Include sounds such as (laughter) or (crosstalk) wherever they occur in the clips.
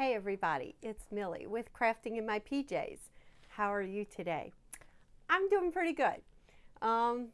Hey everybody, it's Millie with Crafting in My PJs. How are you today? I'm doing pretty good. Um,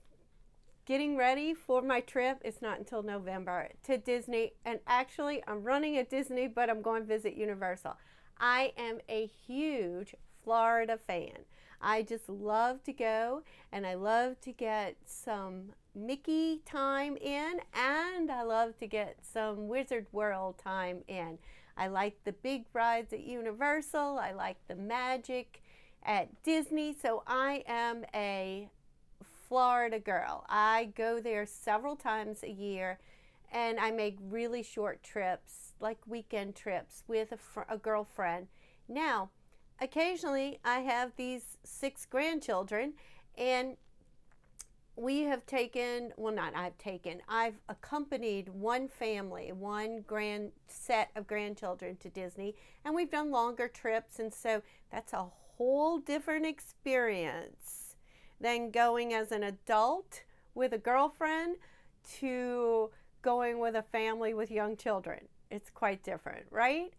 getting ready for my trip. It's not until November to Disney. And actually, I'm running at Disney, but I'm going to visit Universal. I am a huge Florida fan. I just love to go and I love to get some Mickey time in and I love to get some Wizard World time in. I like the big rides at Universal. I like the magic at Disney. So I am a Florida girl. I go there several times a year and I make really short trips, like weekend trips with a, fr- a girlfriend. Now, occasionally I have these six grandchildren and we have taken, well, not I've taken, I've accompanied one family, one grand set of grandchildren to Disney, and we've done longer trips, and so that's a whole different experience than going as an adult with a girlfriend to going with a family with young children. It's quite different, right?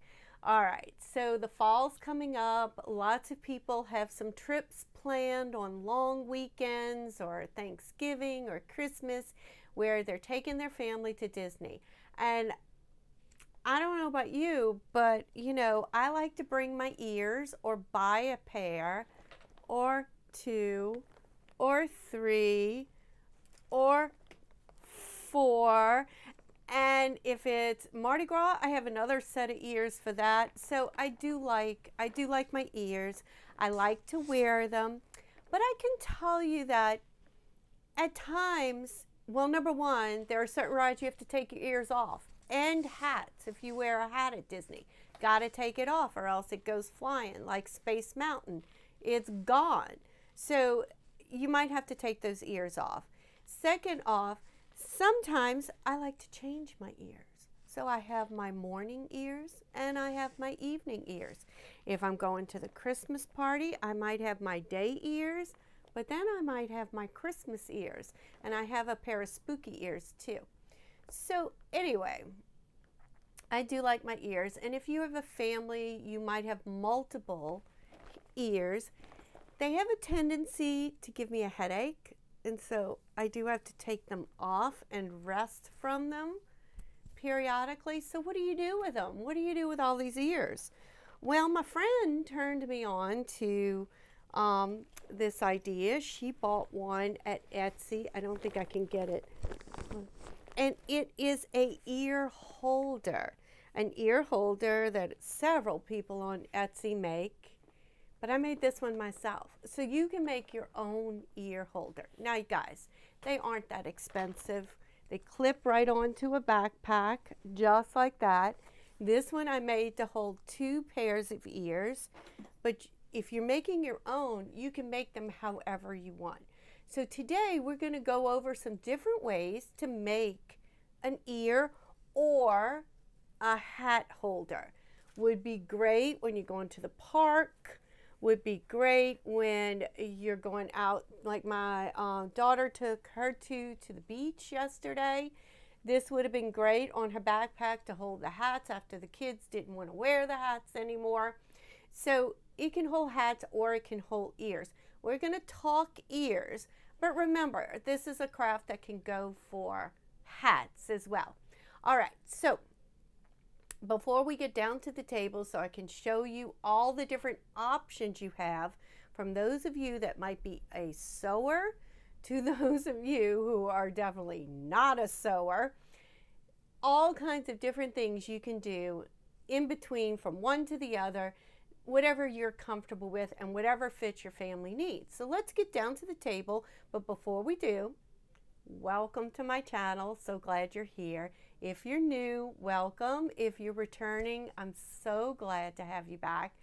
All right, so the fall's coming up. Lots of people have some trips planned on long weekends or Thanksgiving or Christmas where they're taking their family to Disney. And I don't know about you, but you know, I like to bring my ears or buy a pair or two or three or four and if it's Mardi Gras, I have another set of ears for that. So I do like I do like my ears. I like to wear them. But I can tell you that at times, well, number one, there are certain rides you have to take your ears off. And hats, if you wear a hat at Disney. Got to take it off or else it goes flying, like Space Mountain. It's gone. So you might have to take those ears off. Second off, Sometimes I like to change my ears. So I have my morning ears and I have my evening ears. If I'm going to the Christmas party, I might have my day ears, but then I might have my Christmas ears. And I have a pair of spooky ears too. So anyway, I do like my ears. And if you have a family, you might have multiple ears. They have a tendency to give me a headache and so I do have to take them off and rest from them periodically. So, what do you do with them? What do you do with all these ears? Well, my friend turned me on to um, this idea. She bought one at Etsy. I don't think I can get it. And it is a ear holder, an ear holder that several people on Etsy make but I made this one myself. So you can make your own ear holder. Now, guys, they aren't that expensive. They clip right onto a backpack, just like that. This one I made to hold two pairs of ears, but if you're making your own, you can make them however you want. So today we're going to go over some different ways to make an ear or a hat holder. Would be great when you're going to the park, would be great when you're going out. Like my um, daughter took her two to the beach yesterday. This would have been great on her backpack to hold the hats after the kids didn't want to wear the hats anymore. So it can hold hats or it can hold ears. We're going to talk ears, but remember, this is a craft that can go for hats as well. All right, so before we get down to the table so I can show you all the different options you have from those of you that might be a sewer to (laughs) those of you who are definitely not a sewer, all kinds of different things you can do in between from one to the other, whatever you're comfortable with and whatever fits your family needs. So let's get down to the table, but before we do, welcome to my channel. So glad you're here. If you're new, welcome. If you're returning, I'm so glad to have you back.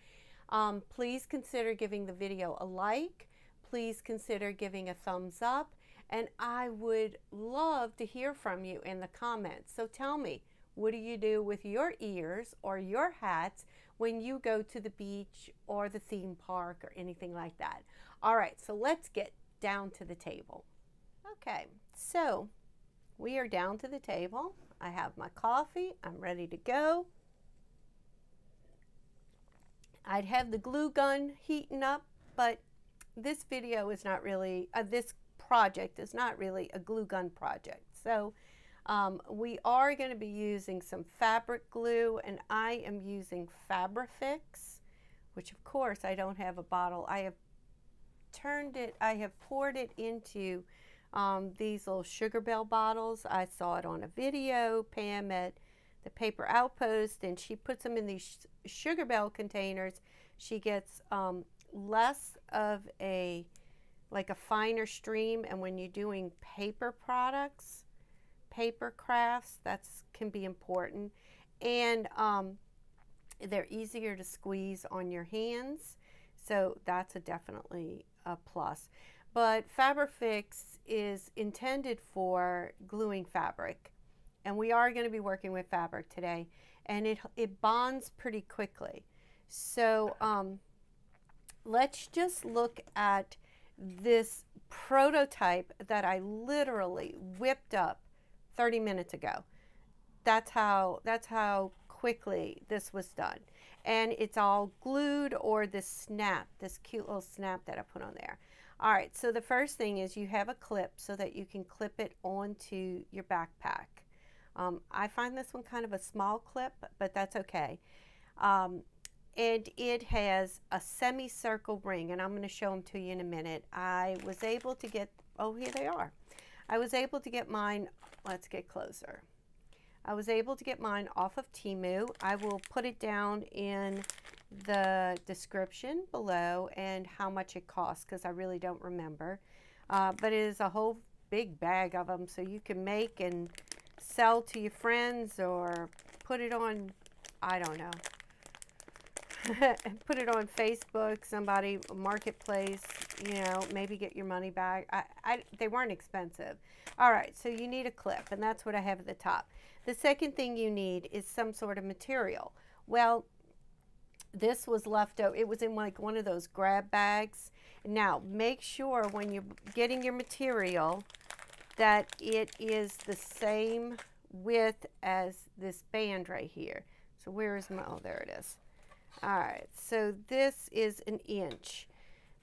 Um, please consider giving the video a like. Please consider giving a thumbs up. And I would love to hear from you in the comments. So tell me, what do you do with your ears or your hats when you go to the beach or the theme park or anything like that? All right, so let's get down to the table. Okay, so we are down to the table. I have my coffee. I'm ready to go. I'd have the glue gun heating up, but this video is not really, uh, this project is not really a glue gun project. So um, we are going to be using some fabric glue and I am using Fabrifix, which of course I don't have a bottle. I have turned it, I have poured it into um, these little Sugarbelle bottles. I saw it on a video, Pam at the Paper Outpost, and she puts them in these Sugarbelle containers. She gets um, less of a, like a finer stream, and when you're doing paper products, paper crafts, that's can be important. And um, they're easier to squeeze on your hands, so that's a definitely a plus. But Fabrifix is intended for gluing fabric. And we are going to be working with fabric today. And it, it bonds pretty quickly. So um, let's just look at this prototype that I literally whipped up 30 minutes ago. That's how, that's how quickly this was done. And it's all glued or this snap, this cute little snap that I put on there. All right, so the first thing is you have a clip so that you can clip it onto your backpack. Um, I find this one kind of a small clip, but that's okay. Um, and it has a semicircle ring, and I'm going to show them to you in a minute. I was able to get, oh, here they are. I was able to get mine, let's get closer. I was able to get mine off of Temu. I will put it down in the description below and how much it costs because I really don't remember. Uh, but it is a whole big bag of them so you can make and sell to your friends or put it on, I don't know, (laughs) put it on Facebook, somebody, marketplace, you know, maybe get your money back. I, I, they weren't expensive. All right, so you need a clip, and that's what I have at the top. The second thing you need is some sort of material. Well, this was left out. It was in like one of those grab bags. Now, make sure when you're getting your material that it is the same width as this band right here. So where is my, oh, there it is. All right, so this is an inch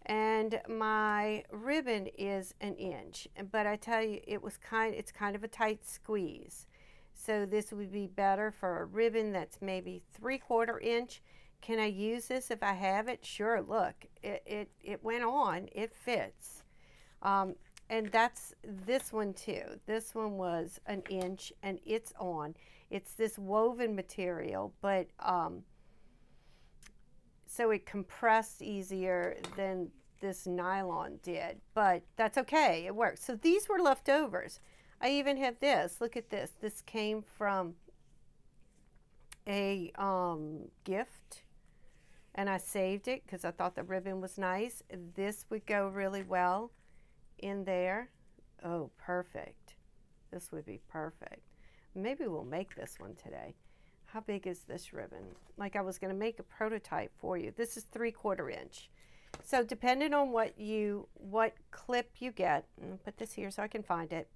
and my ribbon is an inch but I tell you it was kind it's kind of a tight squeeze so this would be better for a ribbon that's maybe three quarter inch can I use this if I have it? Sure, look, it, it, it went on, it fits. Um, and that's this one too. This one was an inch and it's on. It's this woven material, but um, so it compressed easier than this nylon did, but that's okay, it works. So these were leftovers. I even have this, look at this. This came from a um, gift and I saved it because I thought the ribbon was nice. This would go really well in there. Oh, perfect. This would be perfect. Maybe we'll make this one today. How big is this ribbon? Like I was going to make a prototype for you. This is three quarter inch. So depending on what you, what clip you get, put this here so I can find it.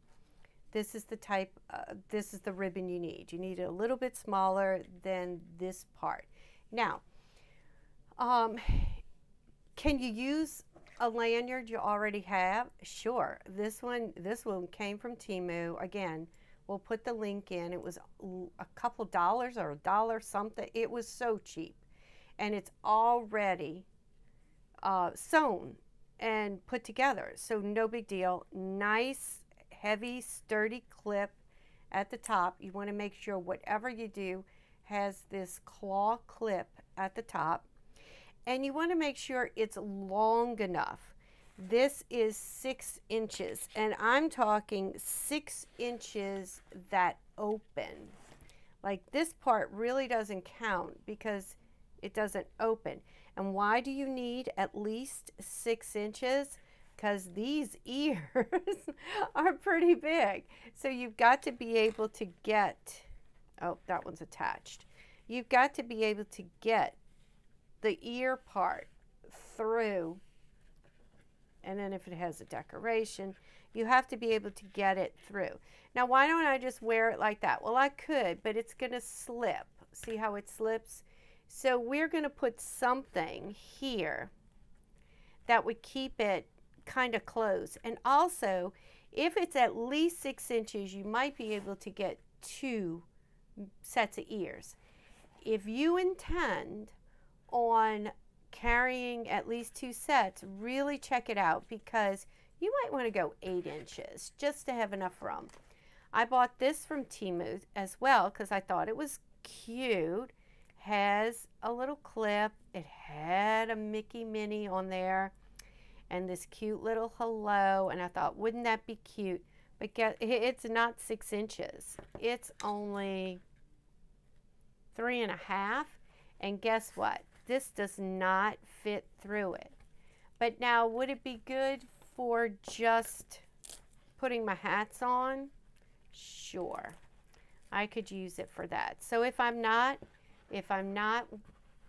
This is the type, uh, this is the ribbon you need. You need it a little bit smaller than this part. Now, um, can you use a lanyard you already have? Sure. This one, this one came from Temu. Again, we'll put the link in. It was a couple dollars or a dollar something. It was so cheap, and it's already uh, sewn and put together. So no big deal. Nice, heavy, sturdy clip at the top. You want to make sure whatever you do has this claw clip at the top and you want to make sure it's long enough. This is six inches, and I'm talking six inches that open. Like this part really doesn't count because it doesn't open. And why do you need at least six inches? Because these (laughs) ears are pretty big. So you've got to be able to get, oh, that one's attached. You've got to be able to get the ear part through and then if it has a decoration you have to be able to get it through now why don't I just wear it like that well I could but it's gonna slip see how it slips So we're going to put something here that would keep it kind of close. And also, if it's at least six inches, you might be able to get two sets of ears. If you intend on carrying at least two sets, really check it out because you might want to go eight inches just to have enough room. I bought this from Temu as well because I thought it was cute. Has a little clip. It had a Mickey Minnie on there and this cute little hello. And I thought, wouldn't that be cute? But get, it's not six inches. It's only three and a half. And guess what? This does not fit through it. But now, would it be good for just putting my hats on? Sure. I could use it for that. So if I'm not, if I'm not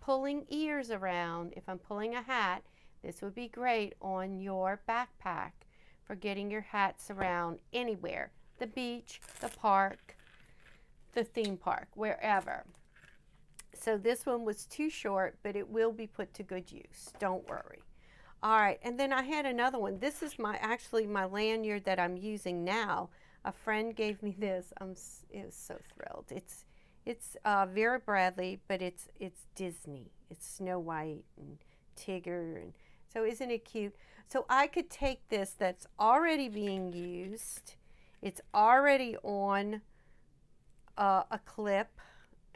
pulling ears around, if I'm pulling a hat, this would be great on your backpack for getting your hats around anywhere. The beach, the park, the theme park, wherever. So this one was too short, but it will be put to good use. Don't worry. All right, and then I had another one. This is my actually my lanyard that I'm using now. A friend gave me (laughs) this. I'm it was so thrilled. It's it's uh, Vera Bradley, but it's it's Disney. It's Snow White and Tigger, and so isn't it cute? So I could take this that's already being used. It's already on uh, a clip,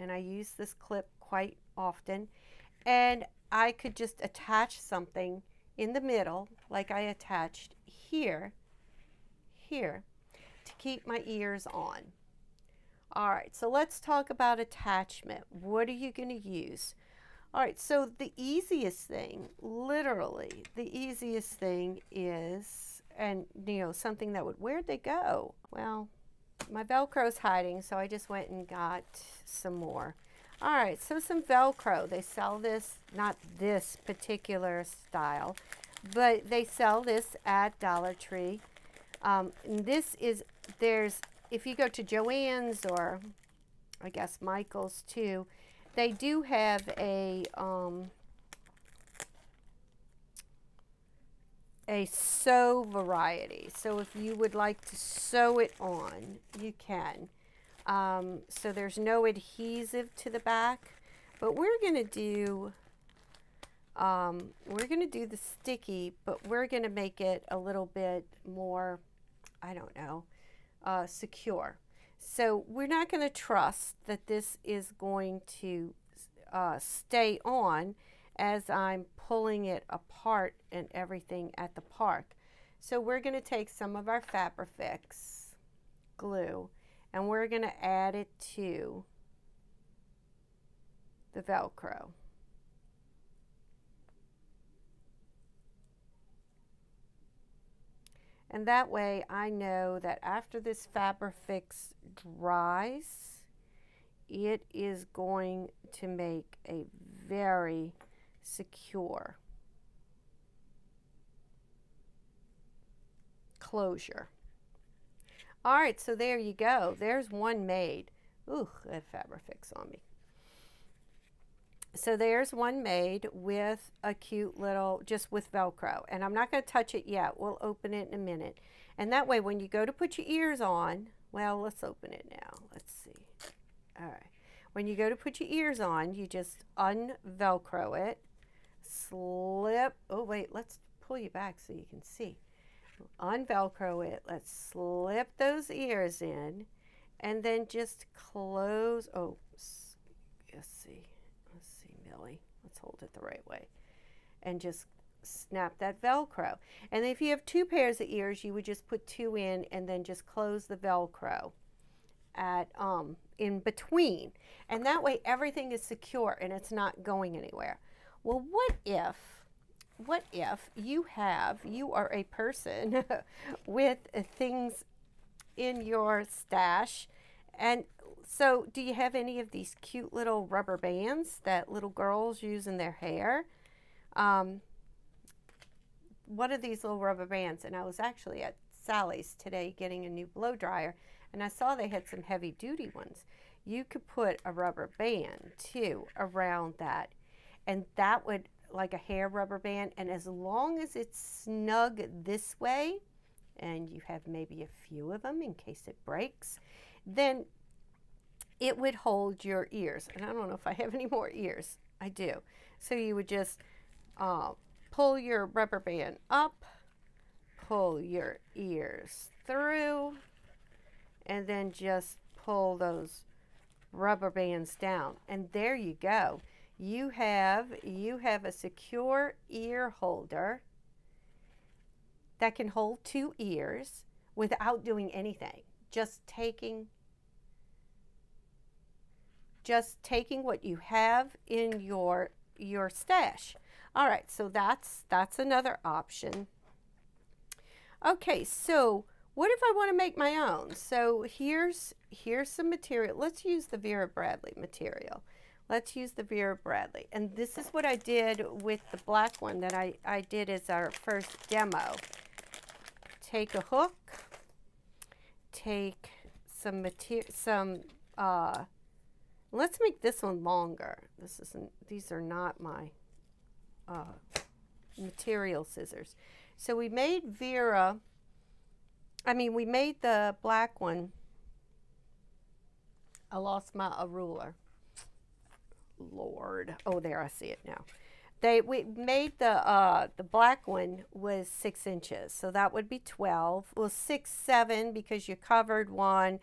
and I use this clip quite often. And I could just attach something in the middle, like I attached here, here, to keep my ears on. All right, so let's talk about attachment. What are you going to use? All right, so the easiest thing, literally, the easiest thing is, and you know, something that would, where'd they go? Well, my Velcro's hiding, so I just went and got some more. All right, so some Velcro. They sell this, not this particular style, but they sell this at Dollar Tree. Um, this is, there's, if you go to Joann's or I guess Michael's too, they do have a, um, a sew variety. So if you would like to sew it on, you can. Um, so there's no adhesive to the back, but we're going to do, um, we're going to do the sticky, but we're going to make it a little bit more, I don't know, uh, secure. So we're not going to trust that this is going to uh, stay on as I'm pulling it apart and everything at the park. So we're going to take some of our Fabrifix glue and we're going to add it to the Velcro. And that way I know that after this Fabrifix dries, it is going to make a very secure closure. All right, so there you go. There's one made. Ooh, that Fabrifix on me. So there's one made with a cute little, just with Velcro. And I'm not going to touch it yet. We'll open it in a minute. And that way, when you go to put your ears on, well, let's open it now. Let's see. All right. When you go to put your ears on, you just un-Velcro it, slip. Oh, wait, let's pull you back so you can see unvelcro it. Let's slip those ears in and then just close. Oh, let's see. Let's see, Millie. Let's hold it the right way. And just snap that Velcro. And if you have two pairs of ears, you would just put two in and then just close the Velcro at um, in between. And that way everything is secure and it's not going anywhere. Well, what if what if you have, you are a person (laughs) with things in your stash and so do you have any of these cute little rubber bands that little girls use in their hair? Um, what are these little rubber bands? And I was actually at Sally's today getting a new blow dryer and I saw they had some heavy duty ones. you could put a rubber band too around that. And that would, like a hair rubber band, and as long as it's snug this way, and you have maybe a few of them in case it breaks, then it would hold your ears. And I don't know if I have any more ears. I do. So you would just uh, pull your rubber band up, pull your ears through, and then just pull those rubber bands down. And there you go. You have you have a secure ear holder that can hold two ears without doing anything. Just taking just taking what you have in your your stash. All right, so that's that's another option. Okay, so what if I want to make my own? So here's here's some material. Let's use the Vera Bradley material. Let's use the Vera Bradley. And this is what I did with the black one that I, I did as our first demo. Take a hook, take some material, some, uh, let's make this one longer. This isn't, these are not my uh, material scissors. So we made Vera, I mean, we made the black one. I lost my a ruler. Lord. Oh, there, I see it now. They we made the uh, the black one was six inches, so that would be twelve. Well, six seven because you covered one,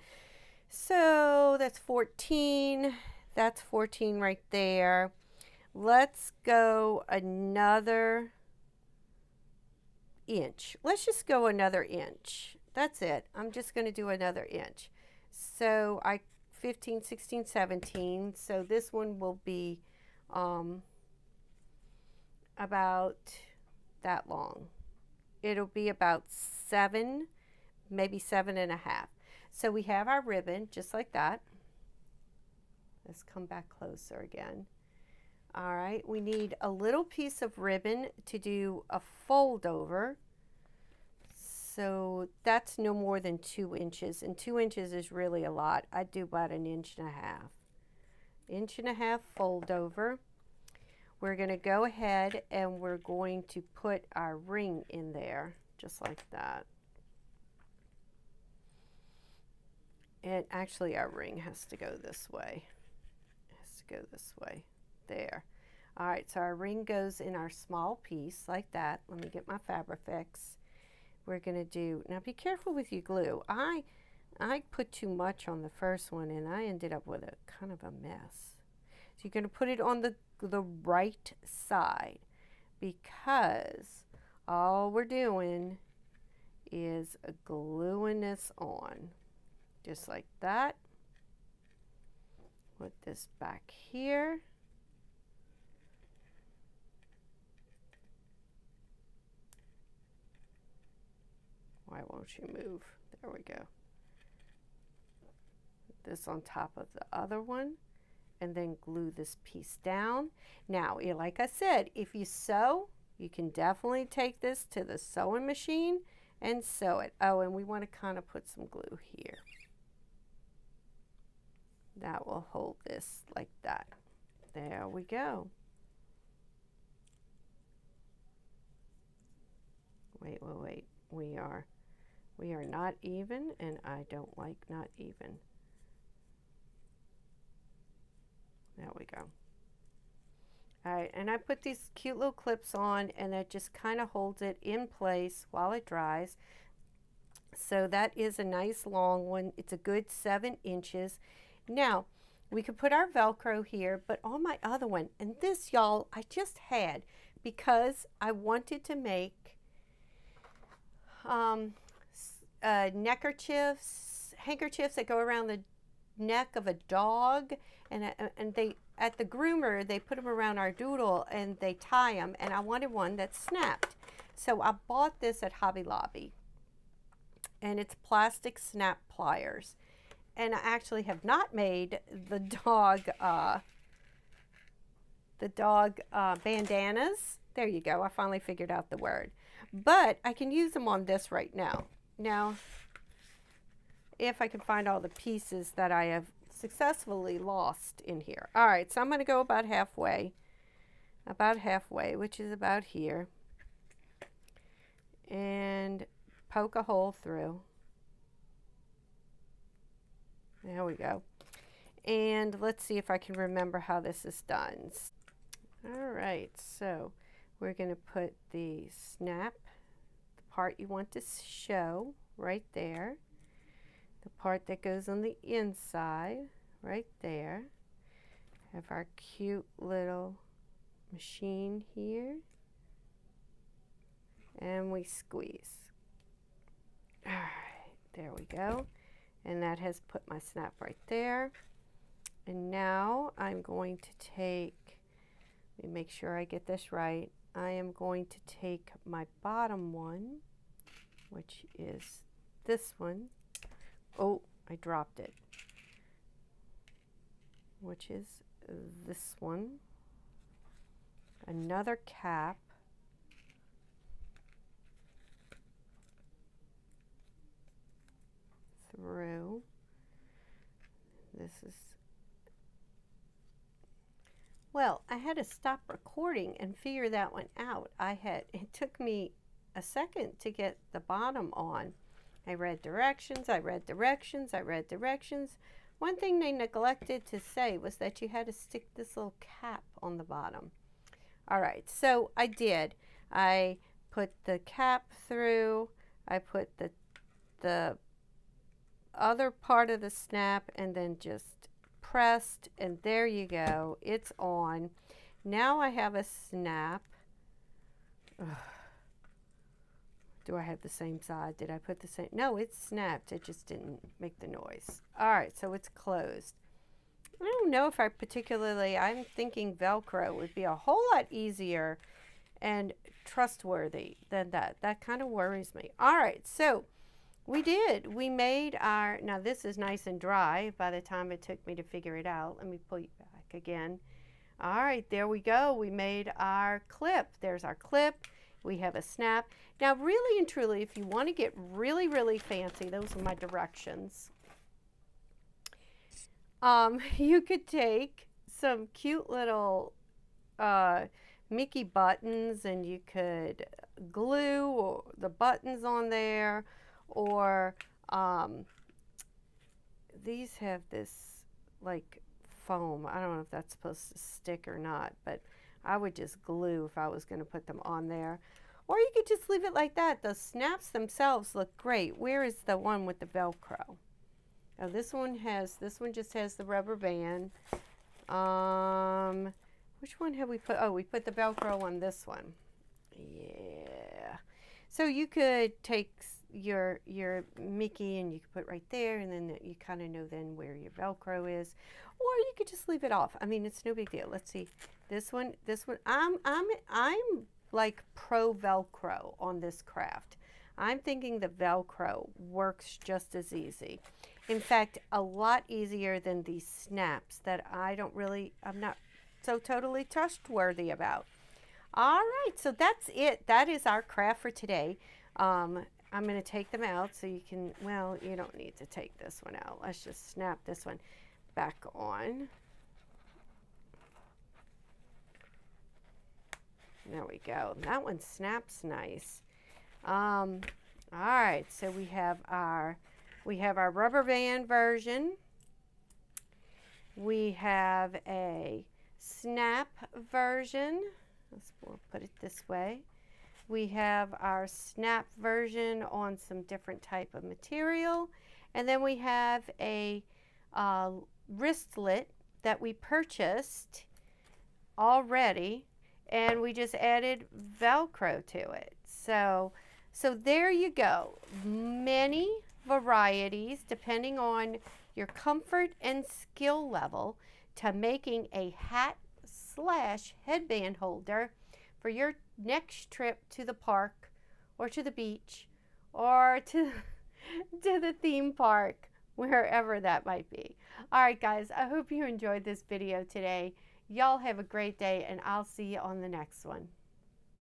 so that's fourteen. That's fourteen right there. Let's go another inch. Let's just go another inch. That's it. I'm just going to do another inch. So I 15, 16, 17. So this one will be um, about that long. It'll be about seven, maybe seven and a half. So we have our ribbon just like that. Let's come back closer again. All right, we need a little piece of ribbon to do a fold over. So that's no more than two inches, and two inches is really a lot. I'd do about an inch and a half. Inch and a half fold over. We're going to go ahead and we're going to put our ring in there, just like that. And actually our ring has to go this way. It has to go this way. There. All right, so our ring goes in our small piece like that. Let me get my Fabrifix we're going to do, now be careful with your glue. I, I put too much on the first one and I ended up with a kind of a mess. So you're going to put it on the, the right side because all we're doing is gluing this on just like that. Put this back here. Why won't you move? There we go. This on top of the other one and then glue this piece down. Now, like I said, if you sew, you can definitely take this to the sewing machine and sew it. Oh, and we want to kind of put some glue here. That will hold this like that. There we go. Wait, wait, wait. We are we are not even, and I don't like not even. There we go. All right, and I put these cute little clips on, and that just kind of holds it in place while it dries. So that is a nice long one. It's a good seven inches. Now, we could put our Velcro here, but on my other one, and this, y'all, I just had because I wanted to make um, uh, neckerchiefs, handkerchiefs that go around the neck of a dog, and uh, and they at the groomer they put them around our doodle and they tie them. And I wanted one that snapped, so I bought this at Hobby Lobby, and it's plastic snap pliers. And I actually have not made the dog uh, the dog uh, bandanas. There you go. I finally figured out the word. But I can use them on this right now. Now, if I can find all the pieces that I have successfully lost in here. All right, so I'm going to go about halfway, about halfway, which is about here, and poke a hole through. There we go. And let's see if I can remember how this is done. All right, so we're going to put the snap, part you want to show right there, the part that goes on the inside right there. Have our cute little machine here. And we squeeze. All right, there we go. And that has put my snap right there. And now I'm going to take, let me make sure I get this right. I am going to take my bottom one, which is this one. Oh, I dropped it. Which is this one. Another cap. Through. This is well, I had to stop recording and figure that one out. I had, it took me a second to get the bottom on. I read directions, I read directions, I read directions. One thing they neglected to say was that you had to stick this little cap on the bottom. All right, so I did. I put the cap through, I put the, the other part of the snap and then just pressed and there you go it's on now I have a snap Ugh. Do I have the same side did I put the same no it snapped it just didn't make the noise all right so it's closed I don't know if I particularly I'm thinking velcro would be a whole lot easier and trustworthy than that that kind of worries me all right so we did. We made our, now this is nice and dry by the time it took me to figure it out. Let me pull you back again. All right, there we go. We made our clip. There's our clip. We have a snap. Now, really and truly, if you want to get really, really fancy, those are my directions. Um, (laughs) you could take some cute little uh, Mickey buttons and you could glue the buttons on there or um, these have this like foam. I don't know if that's supposed to stick or not, but I would just glue if I was going to put them on there. Or you could just leave it like that. The snaps themselves look great. Where is the one with the Velcro? Oh, this one has, this one just has the rubber band. Um, which one have we put? Oh, we put the Velcro on this one. Yeah. So you could take your your Mickey and you could put right there and then you kind of know then where your Velcro is or you could just leave it off. I mean, it's no big deal. Let's see. This one, this one, I'm, I'm, I'm like pro Velcro on this craft. I'm thinking the Velcro works just as easy. In fact, a lot easier than these snaps that I don't really, I'm not so totally trustworthy about. All right, so that's it. That is our craft for today. Um, I'm going to take them out so you can, well, you don't need to take this one out. Let's just snap this one back on. There we go. That one snaps nice. Um, all right, so we have our we have our rubber band version. We have a snap version. Let's we'll put it this way. We have our snap version on some different type of material. And then we have a uh, wristlet that we purchased already and we just added Velcro to it. So, so there you go. Many varieties depending on your comfort and skill level to making a hat slash headband holder for your next trip to the park or to the beach or (laughs) to, to the theme park, wherever that might be. All right, guys, I hope you enjoyed this video today. Y'all have a great day, and I'll see you on the next one.